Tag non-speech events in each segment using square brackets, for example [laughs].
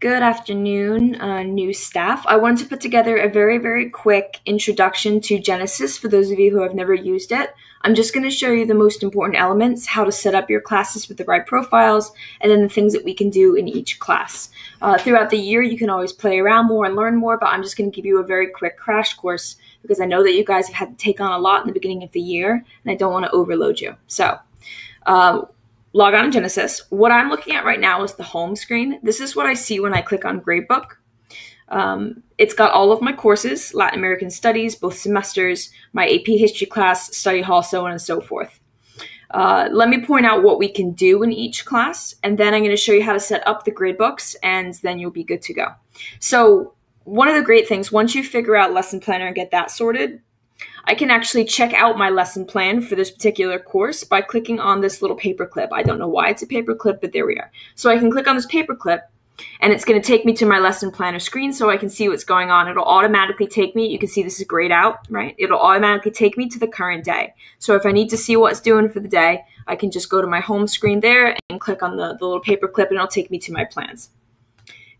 Good afternoon, uh, new staff. I wanted to put together a very, very quick introduction to Genesis for those of you who have never used it. I'm just going to show you the most important elements, how to set up your classes with the right profiles, and then the things that we can do in each class. Uh, throughout the year, you can always play around more and learn more, but I'm just going to give you a very quick crash course because I know that you guys have had to take on a lot in the beginning of the year, and I don't want to overload you. So, uh, log on to Genesis. What I'm looking at right now is the home screen. This is what I see when I click on Gradebook. Um, it's got all of my courses, Latin American Studies, both semesters, my AP History class, study hall, so on and so forth. Uh, let me point out what we can do in each class, and then I'm going to show you how to set up the gradebooks, and then you'll be good to go. So one of the great things, once you figure out lesson planner and get that sorted, I can actually check out my lesson plan for this particular course by clicking on this little paperclip. I don't know why it's a paperclip, but there we are. So I can click on this paperclip and it's going to take me to my lesson planner screen so I can see what's going on. It'll automatically take me, you can see this is grayed out, right? It'll automatically take me to the current day. So if I need to see what's doing for the day, I can just go to my home screen there and click on the, the little paperclip and it'll take me to my plans.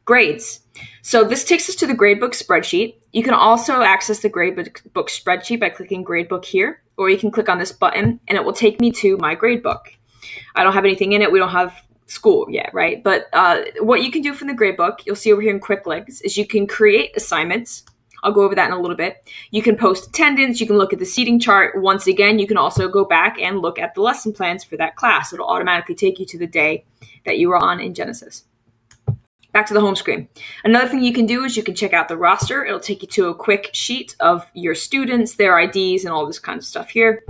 Grades. So this takes us to the gradebook spreadsheet. You can also access the gradebook spreadsheet by clicking gradebook here, or you can click on this button and it will take me to my gradebook. I don't have anything in it. We don't have school yet, right? But uh, what you can do from the gradebook, you'll see over here in quick links, is you can create assignments. I'll go over that in a little bit. You can post attendance. You can look at the seating chart. Once again, you can also go back and look at the lesson plans for that class. It'll automatically take you to the day that you were on in Genesis. Back to the home screen. Another thing you can do is you can check out the roster. It'll take you to a quick sheet of your students, their IDs, and all this kind of stuff here.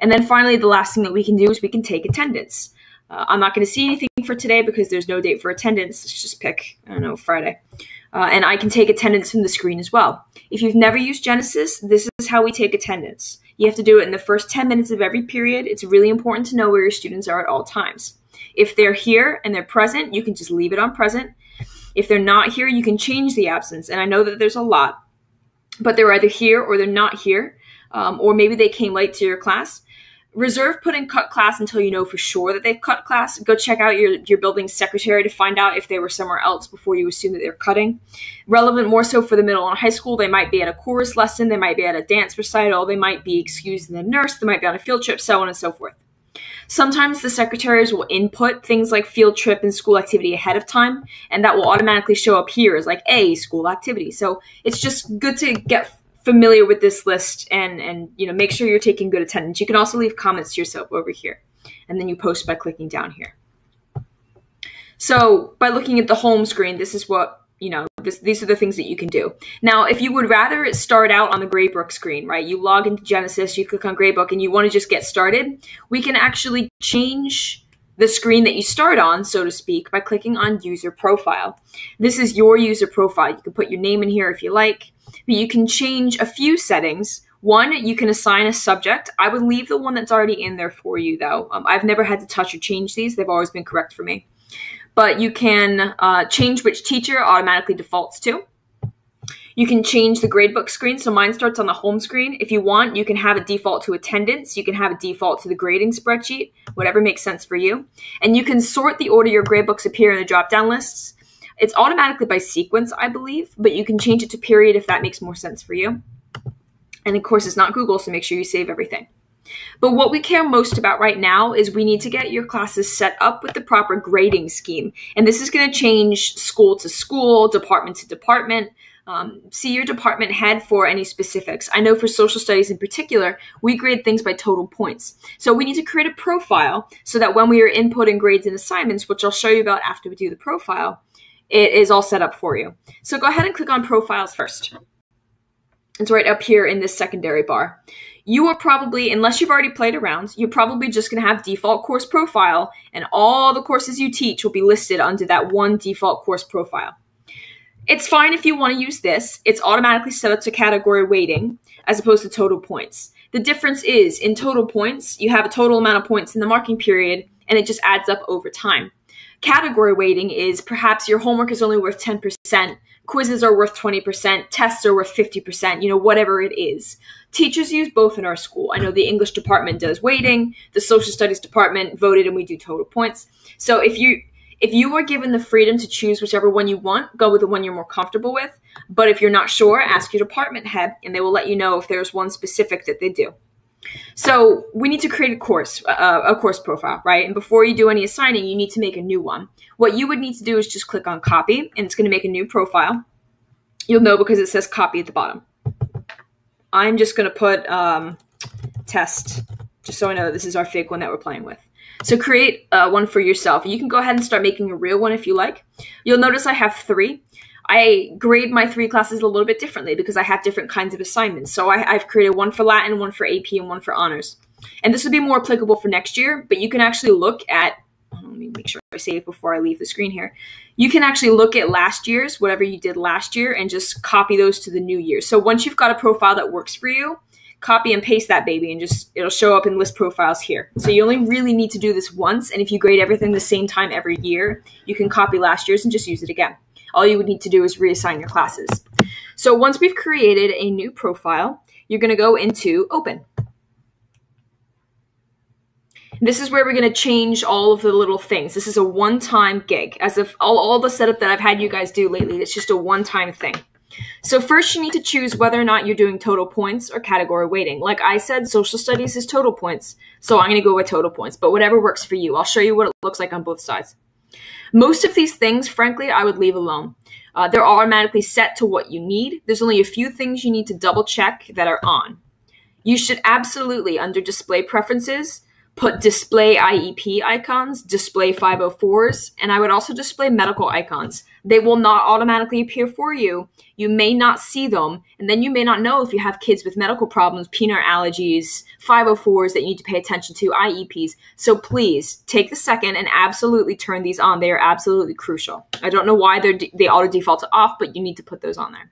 And then finally, the last thing that we can do is we can take attendance. Uh, I'm not going to see anything for today because there's no date for attendance. Let's just pick, I don't know, Friday. Uh, and I can take attendance from the screen as well. If you've never used Genesis, this is how we take attendance. You have to do it in the first 10 minutes of every period. It's really important to know where your students are at all times. If they're here and they're present, you can just leave it on present. If they're not here, you can change the absence. And I know that there's a lot, but they're either here or they're not here, um, or maybe they came late to your class. Reserve put in cut class until you know for sure that they've cut class. Go check out your, your building secretary to find out if they were somewhere else before you assume that they're cutting. Relevant more so for the middle and high school, they might be at a chorus lesson, they might be at a dance recital, they might be excused in the nurse, they might be on a field trip, so on and so forth. Sometimes the secretaries will input things like field trip and school activity ahead of time, and that will automatically show up here as like a school activity. So it's just good to get familiar with this list and and you know make sure you're taking good attendance. You can also leave comments to yourself over here, and then you post by clicking down here. So by looking at the home screen, this is what you know, this, these are the things that you can do. Now, if you would rather start out on the Gradebook screen, right? You log into Genesis, you click on Gradebook, and you want to just get started, we can actually change the screen that you start on, so to speak, by clicking on User Profile. This is your user profile. You can put your name in here if you like, but you can change a few settings. One, you can assign a subject. I would leave the one that's already in there for you, though. Um, I've never had to touch or change these. They've always been correct for me but you can uh, change which teacher automatically defaults to. You can change the gradebook screen. So mine starts on the home screen. If you want, you can have it default to attendance. You can have it default to the grading spreadsheet, whatever makes sense for you. And you can sort the order your gradebooks appear in the drop-down lists. It's automatically by sequence, I believe, but you can change it to period if that makes more sense for you. And of course, it's not Google, so make sure you save everything. But what we care most about right now is we need to get your classes set up with the proper grading scheme. And this is going to change school to school, department to department. Um, see your department head for any specifics. I know for social studies in particular, we grade things by total points. So we need to create a profile so that when we are inputting grades and assignments, which I'll show you about after we do the profile, it is all set up for you. So go ahead and click on profiles first. It's right up here in this secondary bar you are probably, unless you've already played around, you're probably just going to have default course profile, and all the courses you teach will be listed under that one default course profile. It's fine if you want to use this. It's automatically set up to category weighting as opposed to total points. The difference is in total points, you have a total amount of points in the marking period, and it just adds up over time. Category weighting is perhaps your homework is only worth 10%, quizzes are worth 20%, tests are worth 50%, you know, whatever it is. Teachers use both in our school. I know the English department does weighting, the social studies department voted and we do total points. So if you If you are given the freedom to choose whichever one you want, go with the one you're more comfortable with. But if you're not sure, ask your department head and they will let you know if there's one specific that they do. So we need to create a course, uh, a course profile, right? And before you do any assigning, you need to make a new one. What you would need to do is just click on copy and it's going to make a new profile. You'll know because it says copy at the bottom. I'm just going to put um, test, just so I know this is our fake one that we're playing with. So create uh, one for yourself. You can go ahead and start making a real one if you like. You'll notice I have three. I grade my three classes a little bit differently because I have different kinds of assignments. So I, have created one for Latin, one for AP, and one for honors. And this would be more applicable for next year, but you can actually look at, make sure I save before I leave the screen here. You can actually look at last year's, whatever you did last year, and just copy those to the new year. So once you've got a profile that works for you, copy and paste that baby and just it'll show up in list profiles here. So you only really need to do this once and if you grade everything the same time every year, you can copy last year's and just use it again. All you would need to do is reassign your classes. So once we've created a new profile, you're going to go into open. This is where we're going to change all of the little things. This is a one-time gig. As if all, all the setup that I've had you guys do lately, it's just a one-time thing. So first you need to choose whether or not you're doing total points or category weighting. Like I said, social studies is total points. So I'm going to go with total points, but whatever works for you. I'll show you what it looks like on both sides. Most of these things, frankly, I would leave alone. Uh, they're automatically set to what you need. There's only a few things you need to double check that are on. You should absolutely, under display preferences, put display IEP icons, display 504s, and I would also display medical icons. They will not automatically appear for you. You may not see them, and then you may not know if you have kids with medical problems, peanut allergies, 504s that you need to pay attention to, IEPs. So please take the second and absolutely turn these on. They are absolutely crucial. I don't know why they're they auto default to off, but you need to put those on there.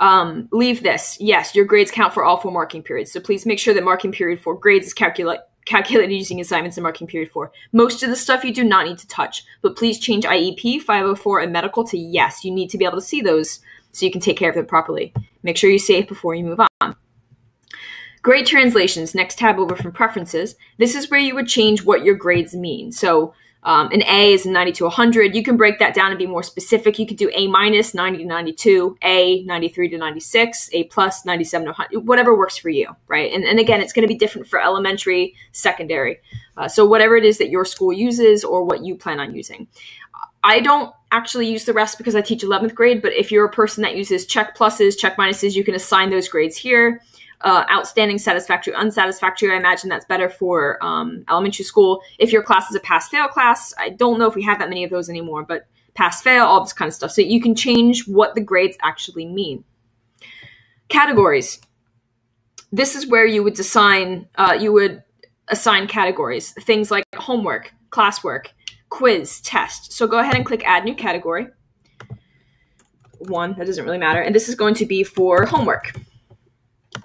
Um, leave this. Yes, your grades count for all four marking periods. So please make sure that marking period for grades is calculate, calculated using assignments in marking period four. Most of the stuff you do not need to touch, but please change IEP, 504, and medical to yes. You need to be able to see those so you can take care of them properly. Make sure you save before you move on. Grade translations, next tab over from preferences. This is where you would change what your grades mean. So um, an A is 90 to 100. You can break that down and be more specific. You could do A minus 90 to 92, A 93 to 96, A plus 97 to 100, whatever works for you, right? And, and again, it's going to be different for elementary, secondary. Uh, so whatever it is that your school uses or what you plan on using. I don't actually use the rest because I teach 11th grade, but if you're a person that uses check pluses, check minuses, you can assign those grades here uh, outstanding, satisfactory, unsatisfactory. I imagine that's better for um, elementary school. If your class is a pass fail class, I don't know if we have that many of those anymore, but pass fail, all this kind of stuff. So you can change what the grades actually mean. Categories. This is where you would assign uh, you would assign categories. Things like homework, classwork, quiz, test. So go ahead and click add new category. One, that doesn't really matter. And this is going to be for homework.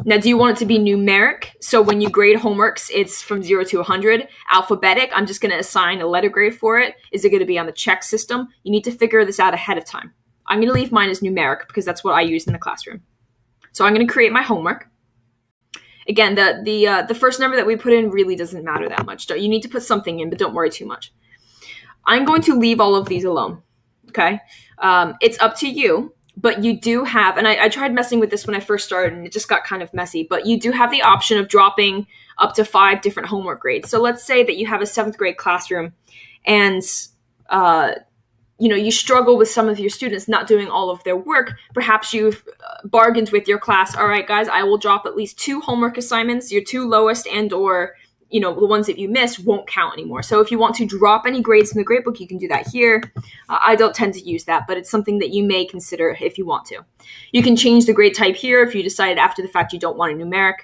Now, do you want it to be numeric? So when you grade homeworks, it's from 0 to 100. Alphabetic, I'm just going to assign a letter grade for it. Is it going to be on the check system? You need to figure this out ahead of time. I'm going to leave mine as numeric because that's what I use in the classroom. So I'm going to create my homework. Again, the the uh, the first number that we put in really doesn't matter that much. You need to put something in, but don't worry too much. I'm going to leave all of these alone. Okay, um, it's up to you but you do have, and I, I, tried messing with this when I first started, and it just got kind of messy. But you do have the option of dropping up to five different homework grades. So let's say that you have a seventh grade classroom, and uh, you know you struggle with some of your students not doing all of their work. Perhaps you've uh, bargained with your class. All right, guys, I will drop at least two homework assignments, your two lowest and or you know, the ones that you miss won't count anymore. So if you want to drop any grades from the gradebook, you can do that here. Uh, I don't tend to use that, but it's something that you may consider if you want to. You can change the grade type here if you decided after the fact you don't want a numeric.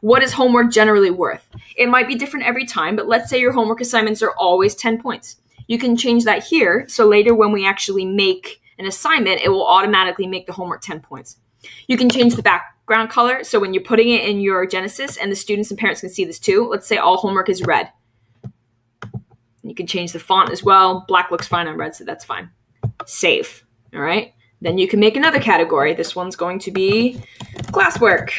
What is homework generally worth? It might be different every time, but let's say your homework assignments are always 10 points. You can change that here, so later when we actually make an assignment, it will automatically make the homework 10 points. You can change the background color. So when you're putting it in your Genesis and the students and parents can see this too, let's say all homework is red. You can change the font as well. Black looks fine on red, so that's fine. Save. All right. Then you can make another category. This one's going to be classwork.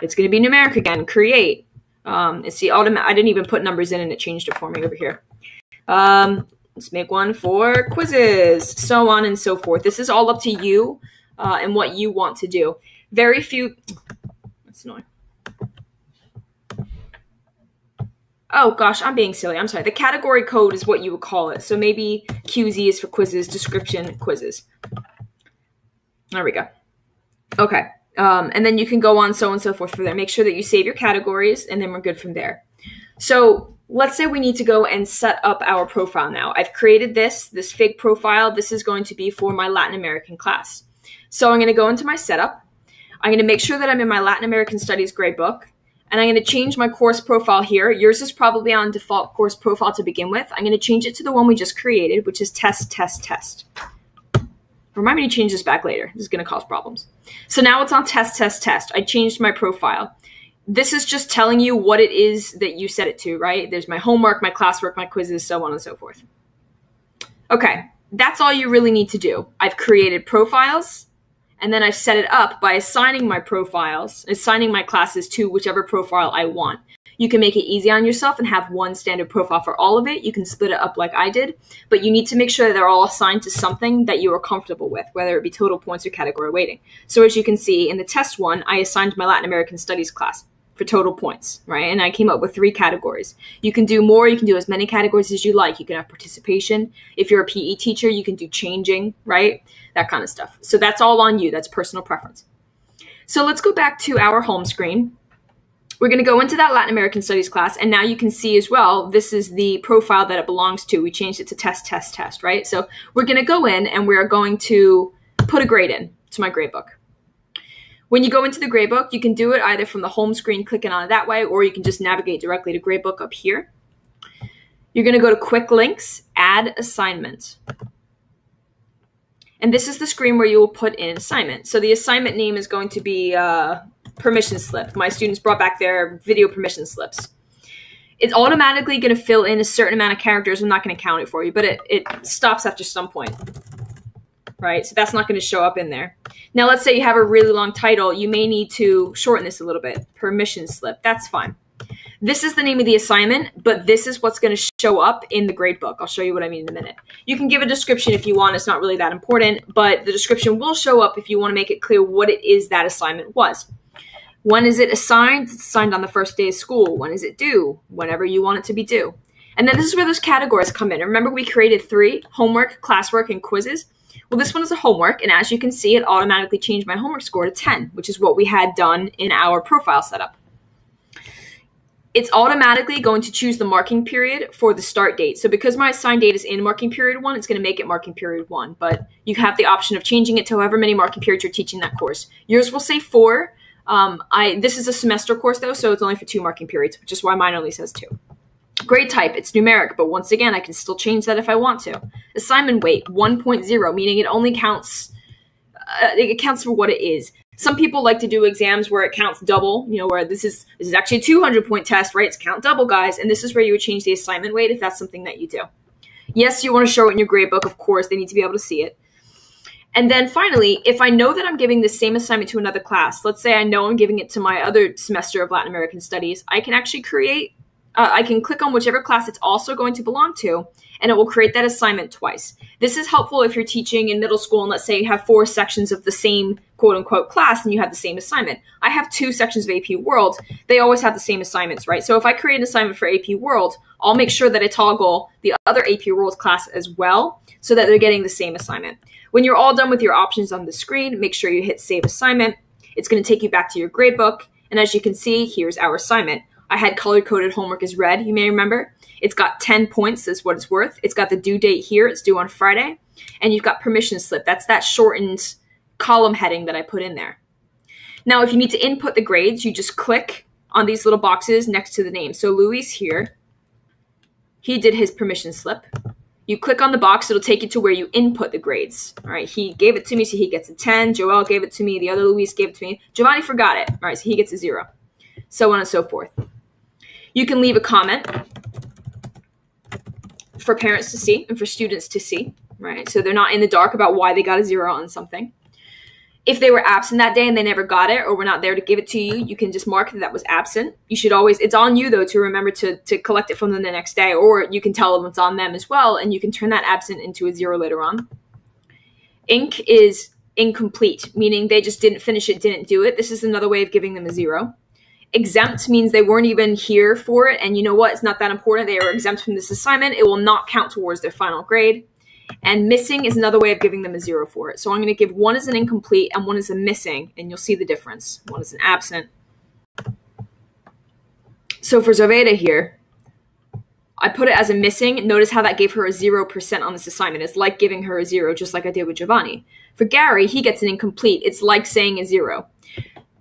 It's going to be numeric again. Create. Um, see, automatic. I didn't even put numbers in, and it changed it for me over here. Um, Let's make one for quizzes, so on and so forth. This is all up to you uh, and what you want to do. Very few. That's annoying. Oh gosh, I'm being silly. I'm sorry. The category code is what you would call it. So maybe QZ is for quizzes, description, quizzes. There we go. Okay. Um, and then you can go on so and so forth for there. Make sure that you save your categories and then we're good from there. So let's say we need to go and set up our profile now. I've created this, this fig profile. This is going to be for my Latin American class. So I'm going to go into my setup. I'm going to make sure that I'm in my Latin American Studies gradebook. And I'm going to change my course profile here. Yours is probably on default course profile to begin with. I'm going to change it to the one we just created, which is test, test, test. Remind me to change this back later. This is going to cause problems. So now it's on test, test, test. I changed my profile. This is just telling you what it is that you set it to, right? There's my homework, my classwork, my quizzes, so on and so forth. Okay, that's all you really need to do. I've created profiles, and then I've set it up by assigning my profiles, assigning my classes to whichever profile I want. You can make it easy on yourself and have one standard profile for all of it. You can split it up like I did, but you need to make sure they're all assigned to something that you are comfortable with, whether it be total points or category weighting. So as you can see in the test one, I assigned my Latin American Studies class for total points, right? And I came up with three categories. You can do more, you can do as many categories as you like. You can have participation. If you're a PE teacher, you can do changing, right? That kind of stuff. So that's all on you. That's personal preference. So let's go back to our home screen we're going to go into that Latin American Studies class, and now you can see as well, this is the profile that it belongs to. We changed it to test, test, test, right? So we're going to go in and we're going to put a grade in to my grade book. When you go into the gradebook, you can do it either from the home screen, clicking on it that way, or you can just navigate directly to gradebook up here. You're going to go to quick links, add assignment. And this is the screen where you will put in assignment. So the assignment name is going to be uh, permission slip. My students brought back their video permission slips. It's automatically going to fill in a certain amount of characters. I'm not going to count it for you, but it, it stops after some point. Right? So that's not going to show up in there. Now, let's say you have a really long title. You may need to shorten this a little bit. Permission slip. That's fine. This is the name of the assignment, but this is what's going to show up in the gradebook. I'll show you what I mean in a minute. You can give a description if you want. It's not really that important, but the description will show up if you want to make it clear what it is that assignment was. When is it assigned? It's assigned on the first day of school. When is it due? Whenever you want it to be due. And then this is where those categories come in. Remember we created three, homework, classwork, and quizzes? Well, this one is a homework, and as you can see, it automatically changed my homework score to 10, which is what we had done in our profile setup. It's automatically going to choose the marking period for the start date. So because my assigned date is in marking period one, it's going to make it marking period one. But you have the option of changing it to however many marking periods you're teaching that course. Yours will say four, um, I this is a semester course though, so it's only for two marking periods, which is why mine only says two. Grade type, it's numeric, but once again, I can still change that if I want to. Assignment weight, 1.0, meaning it only counts, uh, it counts for what it is. Some people like to do exams where it counts double, you know, where this is this is actually a 200 point test, right? It's count double, guys, and this is where you would change the assignment weight if that's something that you do. Yes, you want to show it in your grade book, of course, they need to be able to see it. And then finally, if I know that I'm giving the same assignment to another class, let's say I know I'm giving it to my other semester of Latin American Studies, I can actually create, uh, I can click on whichever class it's also going to belong to, and it will create that assignment twice. This is helpful if you're teaching in middle school and let's say you have four sections of the same quote unquote class and you have the same assignment. I have two sections of AP World. They always have the same assignments, right? So if I create an assignment for AP World, I'll make sure that I toggle the other AP World class as well so that they're getting the same assignment. When you're all done with your options on the screen, make sure you hit Save Assignment. It's going to take you back to your gradebook. And as you can see, here's our assignment. I had color-coded homework as red, you may remember. It's got 10 points is what it's worth. It's got the due date here. It's due on Friday. And you've got permission slip. That's that shortened column heading that I put in there. Now, if you need to input the grades, you just click on these little boxes next to the name. So Louis here, he did his permission slip. You click on the box, it'll take you to where you input the grades. All right, he gave it to me, so he gets a 10. Joel gave it to me. The other Luis gave it to me. Giovanni forgot it. All right, so he gets a zero. So on and so forth. You can leave a comment for parents to see and for students to see, right? So they're not in the dark about why they got a zero on something. If they were absent that day and they never got it or were not there to give it to you, you can just mark that that was absent. You should always, it's on you though to remember to, to collect it from them the next day, or you can tell them it's on them as well, and you can turn that absent into a zero later on. Ink is incomplete, meaning they just didn't finish it, didn't do it. This is another way of giving them a zero. Exempt means they weren't even here for it, and you know what? It's not that important. They are exempt from this assignment. It will not count towards their final grade. And missing is another way of giving them a zero for it. So I'm going to give one as an incomplete and one as a missing, and you'll see the difference. One is an absent. So for Zaveda here, I put it as a missing. Notice how that gave her a 0% on this assignment. It's like giving her a zero, just like I did with Giovanni. For Gary, he gets an incomplete. It's like saying a zero.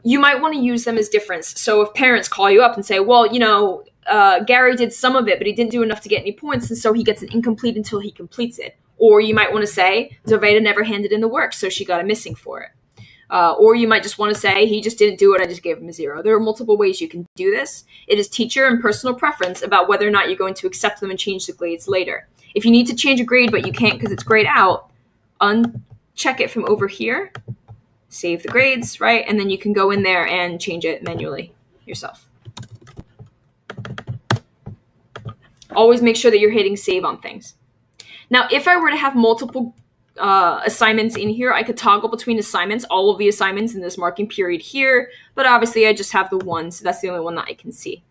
You might want to use them as difference. So if parents call you up and say, well, you know, uh, Gary did some of it, but he didn't do enough to get any points, and so he gets an incomplete until he completes it. Or you might want to say, Zoveda never handed in the work, so she got a missing for it. Uh, or you might just want to say, he just didn't do it, I just gave him a zero. There are multiple ways you can do this. It is teacher and personal preference about whether or not you're going to accept them and change the grades later. If you need to change a grade, but you can't because it's grayed out, uncheck it from over here, save the grades, right? And then you can go in there and change it manually yourself. Always make sure that you're hitting save on things. Now, if I were to have multiple uh, assignments in here, I could toggle between assignments, all of the assignments in this marking period here, but obviously I just have the one, so that's the only one that I can see.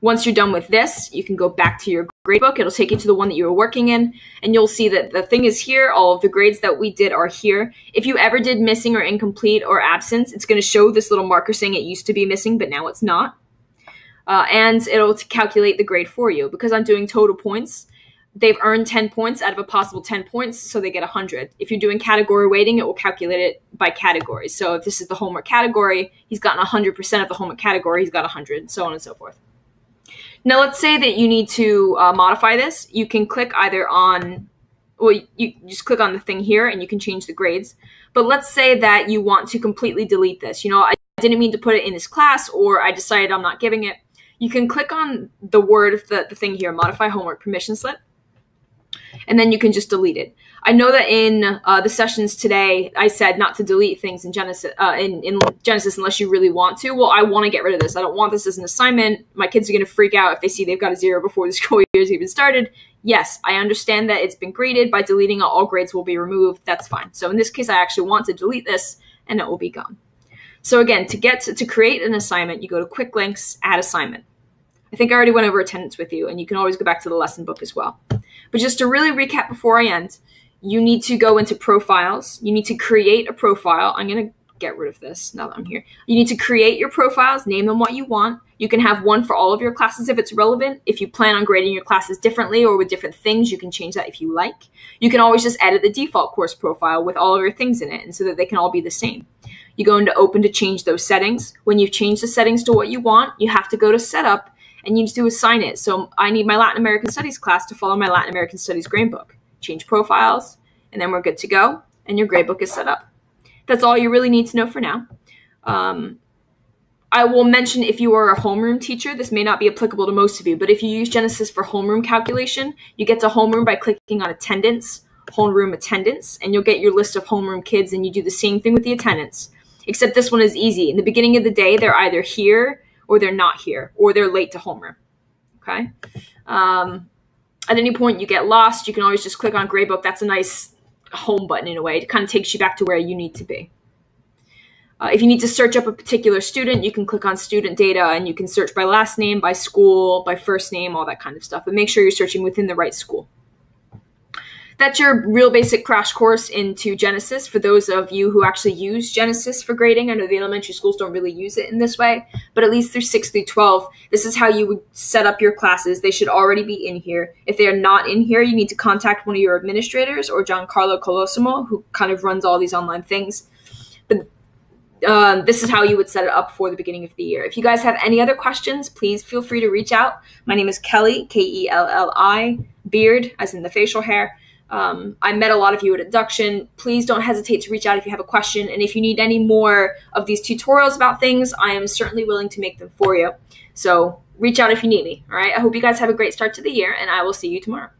Once you're done with this, you can go back to your gradebook. It'll take you to the one that you were working in, and you'll see that the thing is here. All of the grades that we did are here. If you ever did missing or incomplete or absence, it's going to show this little marker saying it used to be missing, but now it's not. Uh, and it'll calculate the grade for you. Because I'm doing total points, they've earned 10 points out of a possible 10 points, so they get 100. If you're doing category weighting, it will calculate it by category. So if this is the homework category, he's gotten 100% of the homework category, he's got 100, so on and so forth. Now, let's say that you need to uh, modify this. You can click either on, well, you just click on the thing here and you can change the grades. But let's say that you want to completely delete this. You know, I didn't mean to put it in this class, or I decided I'm not giving it. You can click on the word, the, the thing here, modify homework permission slip and then you can just delete it. I know that in uh, the sessions today, I said not to delete things in Genesis, uh, in, in Genesis unless you really want to. Well, I want to get rid of this. I don't want this as an assignment. My kids are going to freak out if they see they've got a zero before the [laughs] school year's even started. Yes, I understand that it's been graded. By deleting it, all grades will be removed. That's fine. So in this case, I actually want to delete this, and it will be gone. So again, to get to, to create an assignment, you go to Quick Links, Add Assignment. I think I already went over attendance with you, and you can always go back to the lesson book as well. But just to really recap before I end, you need to go into profiles. You need to create a profile. I'm going to get rid of this now that I'm here. You need to create your profiles, name them what you want. You can have one for all of your classes if it's relevant. If you plan on grading your classes differently or with different things, you can change that if you like. You can always just edit the default course profile with all of your things in it and so that they can all be the same. You go into open to change those settings. When you've changed the settings to what you want, you have to go to setup and you need to assign it. So I need my Latin American Studies class to follow my Latin American Studies gradebook. Change profiles, and then we're good to go, and your gradebook is set up. That's all you really need to know for now. Um, I will mention if you are a homeroom teacher, this may not be applicable to most of you, but if you use Genesis for homeroom calculation, you get to homeroom by clicking on attendance, homeroom attendance, and you'll get your list of homeroom kids, and you do the same thing with the attendance. Except this one is easy. In the beginning of the day, they're either here or they're not here, or they're late to homeroom. Okay. Um, at any point you get lost, you can always just click on Gradebook. That's a nice home button in a way. It kind of takes you back to where you need to be. Uh, if you need to search up a particular student, you can click on student data and you can search by last name, by school, by first name, all that kind of stuff. But make sure you're searching within the right school that's your real basic crash course into Genesis for those of you who actually use Genesis for grading. I know the elementary schools don't really use it in this way, but at least through 6 through 12, this is how you would set up your classes. They should already be in here. If they are not in here, you need to contact one of your administrators or Giancarlo Colosimo, who kind of runs all these online things. But um, this is how you would set it up for the beginning of the year. If you guys have any other questions, please feel free to reach out. My name is Kelli, K E L L I, Beard, as in the facial hair. Um, I met a lot of you at induction. Please don't hesitate to reach out if you have a question. And if you need any more of these tutorials about things, I am certainly willing to make them for you. So reach out if you need me. All right. I hope you guys have a great start to the year, and I will see you tomorrow.